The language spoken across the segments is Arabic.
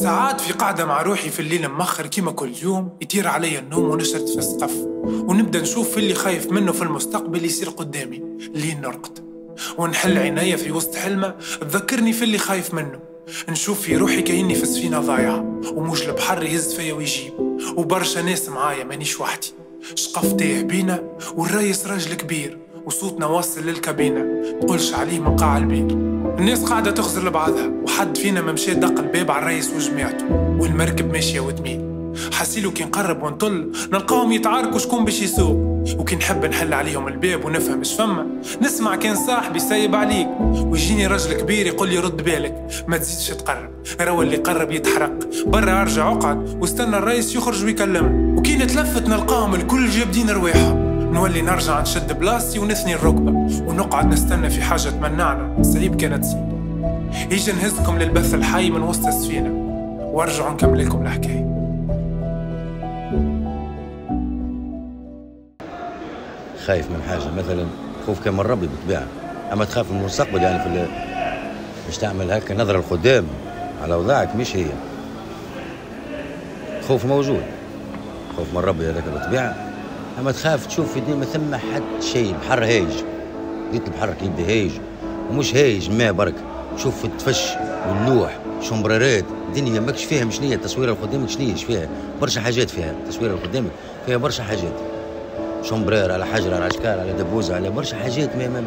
ساعات في قاعدة مع روحي في الليل مأخر كيما كل يوم يطير علي النوم ونشرد في السقف. ونبدأ نشوف في اللي خايف منه في المستقبل يصير قدامي. إلي نرقد. ونحل عينيا في وسط حلمة تذكرني في اللي خايف منه. نشوف في روحي كأني في سفينة ضايعة. وموج البحر يهز فيا ويجيب. وبرشا ناس معايا مانيش وحدي. شقف تايه بينا والريس راجل كبير. وصوتنا واصل للكابينة. تقولش عليه من قاع البير. الناس قاعدة تغزر لبعضها وحد فينا ما مشى دق الباب على الريس وجماعته والمركب ماشية وتميل. حاسيلو كي نقرب ونطل نلقاهم يتعاركوا شكون باش يسوق. وكي نحب نحل عليهم الباب ونفهم اش فما نسمع كان صاحبي سايب عليك. ويجيني راجل كبير يقول لي رد بالك ما تزيدش تقرب. روا اللي قرب يتحرق. برا ارجع اقعد واستنى الرئيس يخرج ويكلم وكي نتلفت نلقاهم الكل جابدين رواحهم. نولي نرجع نشد بلاصتي ونثني الركبة ونقعد نستنى في حاجة تمنعنا. صعيب كانت تصير يجي نهزكم للبث الحي من وسط السفينة. وارجع نكمل لكم الحكاية. خايف من حاجة. مثلا خوف كان من ربي بالطبيعة. أما تخاف من المستقبل يعني في باش تعمل هكا نظرة لقدام على اوضاعك مش هي. خوف موجود. خوف من ربي هذاك بالطبيعة. أما تخاف تشوف في الدنيا ما ثم حد شيء البحر هايج. لقيت البحر كي يبدأ هايج. ومش هايج ما برك. شوف التفش واللوح شمبرارات الدنيا ماكش فيها مش نية. التصويره اللي قدامك شنيش فيها؟ برشا حاجات فيها. التصويره اللي قدامك فيها برشا حاجات. شمبرير على حجر على أشكال على دبوزة على برشا حاجات. ما ما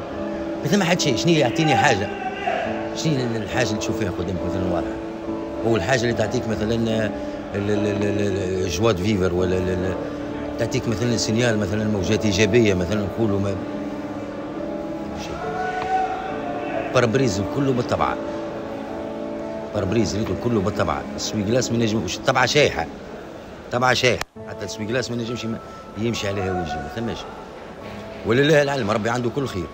ثم حد شيء. شنو يعطيني حاجة. شنو الحاجة اللي تشوف فيها قدامك مثلا واضحه هو الحاجة اللي تعطيك مثلا جواد فيفر ولا تعطيك مثلا signal مثلا موجات إيجابية مثلا نقولوا ما pare-brise كله بالطبعه pare-brise rétro كله بالطبعه ال essuie-glace ما ينجمش الطبعه شايحة. طبعا شايح حتى ال essuie-glace ما ينجمش يم- يمشي عليها ويجي ما ثماش. ولله العلم ربي عنده كل خير.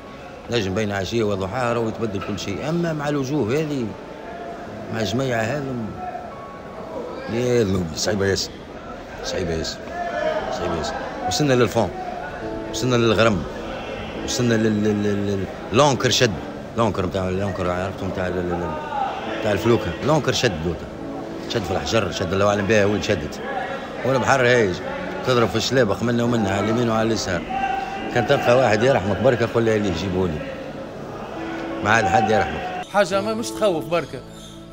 نجم بين عشية وضحاها راهو يتبدل كل شيء. أما مع الوجوه هذه مع الجماعه هذم يا صعيبة ياسر. صعيبة ياسر. ياسر وصلنا للفون. وصلنا للغرم. وصلنا لونكر شد. لونكر نتاع لونكر عرفتوا نتاع نتاع الفلوكة. لونكر شد دوتا. شد في الحجر شد الله أعلم بها وين شدت. والبحر هايج تضرب في الشلابه منا ومنا على اليمين وعلى اليسار. كان تلقى واحد يرحمك بركة قول عليه جيبوا لي ما عاد حد يرحمك. حاجة ما مش تخوف بركة.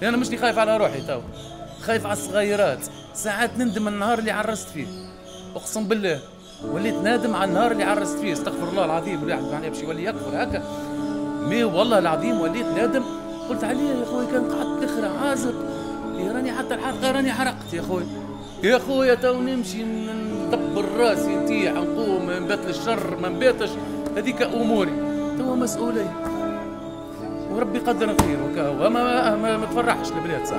أنا مش خايف على روحي تو. خايف على الصغيرات. ساعات نندم النهار اللي عرست فيه. أقسم بالله وليت نادم على النهار اللي عرست فيه استغفر الله العظيم الواحد معناه باش يولي يكفر هكا. مي والله العظيم وليت نادم. قلت عليه يا أخوي كان قعدت الآخر عازب. يا راني حتى الحرقه راني حرقت يا أخوي. يا خويا تو نمشي ندبر راسي نتيح نقوم نبات الشر ما نباتش هذيك أموري. تو مسؤوليه وربي قدر خير وكا وما ما, ما تفرحش البلاد صح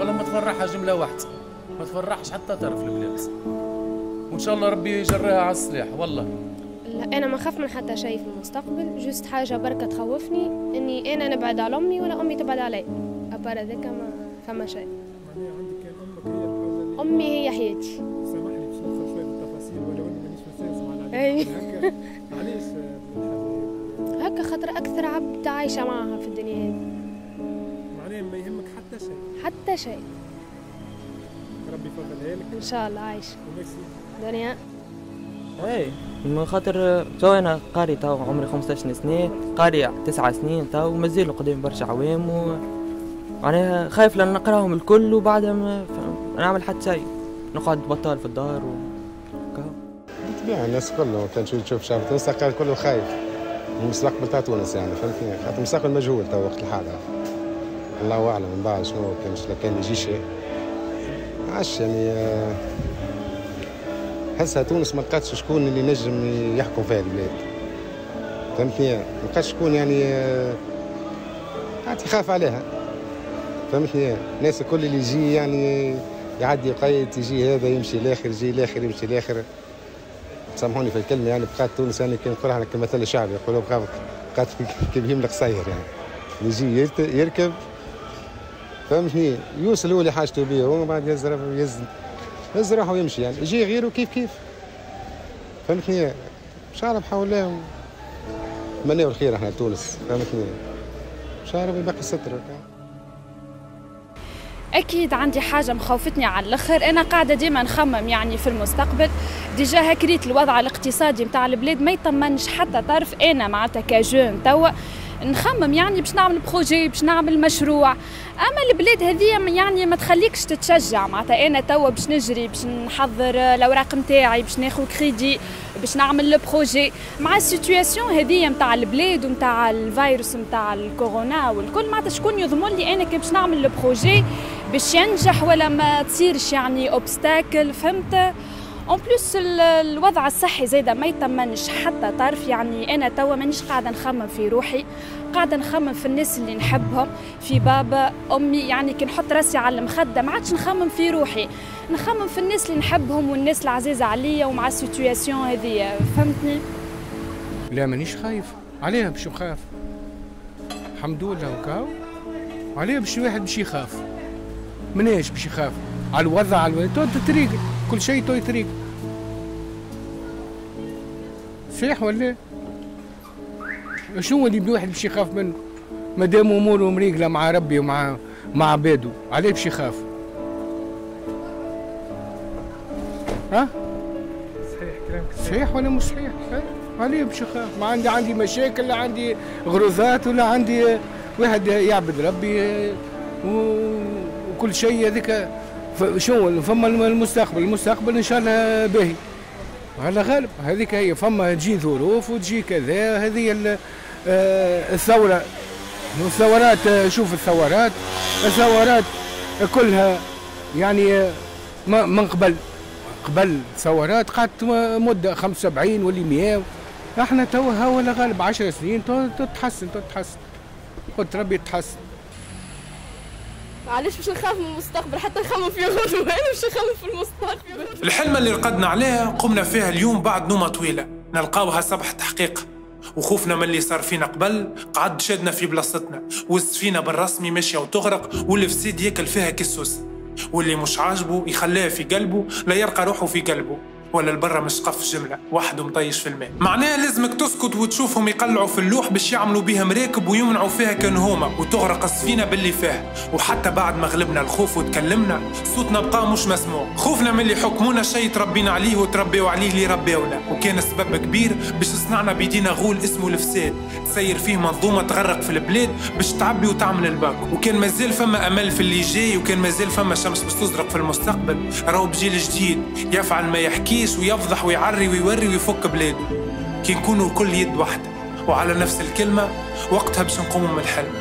ولا ما تفرحها جملة واحدة. ما تفرحش حتى طرف البلاد. وإن شاء الله ربي يجريها على الصلاح والله. لا أنا ما خاف من حتى شيء في المستقبل juste حاجة بركة تخوفني إني أنا نبعد على أمي ولا أمي تبعد علي. à part هذاك ما فما شيء. معناها عندك كان أمك هي الحاجة اللي أمي هي حياتي. سامحني باش ندخل شوية في التفاصيل ولو اني مانيش مستانس مع. هكا علاش الحاجة هكا خاطر أكثر عبد عايشة معها في الدنيا هذه. معناها ما يهمك حتى شيء. حتى شيء. ربي يفضلها لك؟ إن شاء الله وميرسي. دنيا. اي من خاطر تو أنا قاري تو عمري 15 سنة قاري تسعة سنين تو مازال قدامي برشا عوام و معناها خايف لأن نقراهم الكل وبعدها ما نعمل حتى شيء. نقعد بطال في الدار و كهو. بالطبيعة الناس كله كان شو تشوف شعب تونس قال كله خايف. من المستقبل تاع تونس يعني فهمتني؟ خاطر المستقبل مجهول تو وقت الحاضر الله أعلم من بعد شنو كان كان يجي شيء عادش يعني آه، حسها تونس ما لقاتش شكون اللي نجم يحكم فيها البلاد؟ فهمتني؟ ما لقاتش شكون يعني آه، قاعد يخاف عليها. فهمتني؟ الناس الكل اللي يجي يعني يعدي يقيد يجي هذا يمشي الآخر يجي الآخر يمشي الآخر سامحوني في الكلمة يعني بقات تونس يعني كان نقولها كمثل شعبي يقولوا بقات بقات كبهيم القصير يعني. يجي يركب فهمتني؟ يوصل هو اللي حاجته بيه ومن بعد يهز يهز يهز روحه ويمشي يعني. يجي غيره كيف كيف؟ فهمتني؟ مش عارف الله نتمناو الخير إحنا لتونس فهمتني؟ مش عارف يبقى الستر. أكيد عندي حاجة مخوفتني على الأخر. أنا قاعدة ديما نخمم يعني في المستقبل. déjà هكريت الوضع الاقتصادي نتاع البلاد ما يطمنش حتى طرف. أنا معناتها ك jeune توا. نخمم يعني باش نعمل projet باش نعمل مشروع. أما البلاد هذه يعني ما تخليكش تتشجع معناتها. أنا توا باش نجري باش نحضر الأوراق نتاعي باش ناخذ كريدي باش نعمل projet. مع ال situation هذه نتاع البلاد ونتاع الفيروس نتاع الكورونا والكل معناتها شكون يضمن لي أنا كي باش نعمل le projet باش ينجح ولا ما تصيرش يعني obstacle فهمت؟ en plus الوضع الصحي زاده ما يطمنش حتى طرف. يعني أنا توا مانيش قاعدة نخمم في روحي قاعدة نخمم في الناس اللي نحبهم في بابا أمي. يعني كي نحط راسي على المخدة ما عادش نخمم في روحي نخمم في الناس اللي نحبهم والناس العزيزة عليا ومع ال situation هذه فهمتني؟ لا مانيش خايف. عليها باش نخاف الحمد لله وكاو. عليها باش الواحد باش يخاف. من إيش باش يخاف. على الوضع على الوضع تو طريق. كل شيء تو طريق. صحيح ولا؟ شنو اللي الواحد باش يخاف منه؟ ما دام أموره مريقله مع ربي ومع مع عباده. عليه باش يخاف. ها؟ صحيح كلامك صحيح ولا مش صحيح؟ عليه باش يخاف. ما عندي عندي مشاكل لا عندي غروزات ولا عندي واحد يعبد ربي وكل شيء هذيك ف- شو فما المستقبل. المستقبل إن شاء الله باهي على غالب. هذيك هي. فما تجي ظروف وتجي كذا. هذه آه، الثورة. الثورات آه، شوف الثورات. الثورات كلها يعني من قبل. قبل ثورات قعدت مدة 75 ولا 100 إحنا تو ولا غالب 10 سنين. تتحسن تتحسن قلت ربي تتحسن علاش باش نخاف من المستقبل؟ حتى نخمم فيه غدوة أنا باش نخمم في المستقبل؟ الحلمة اللي رقدنا عليها قمنا فيها اليوم بعد نومة طويلة. نلقاوها صبح تحقيق. وخوفنا من اللي صار فينا قبل قعد شدنا في بلاصتنا. والسفينة بالرسمي ماشية وتغرق واللي في سيد ياكل فيها كسوس. واللي مش عاجبه يخليها في قلبه لا يلقى روحه في قلبه. ولا البرة مش قف جملة؟ وحده مطيش في الماء. معناها لازمك تسكت وتشوفهم يقلعوا في اللوح باش يعملوا بيها مراكب ويمنعوا فيها كان هما وتغرق السفينة باللي فيها. وحتى بعد ما غلبنا الخوف وتكلمنا صوتنا بقى مش مسموع. خوفنا من اللي يحكمونا شيء تربينا عليه وتربيوا عليه اللي ربيونا وكان سبب كبير باش صنعنا بيدينا غول اسمه الفساد. تسير فيه منظومة تغرق في البلاد باش تعبي وتعمل الباك. وكان مازال فما أمل في اللي جاي وكان مازال فما شمس باش تزرق في المستقبل. راهو بجيل جديد يفعل ما يحكيش ويفضح ويعري ويوري ويفك بلاده كي نكونوا الكل يد واحدة وعلى نفس الكلمة وقتها باش نقوموا من الحلم.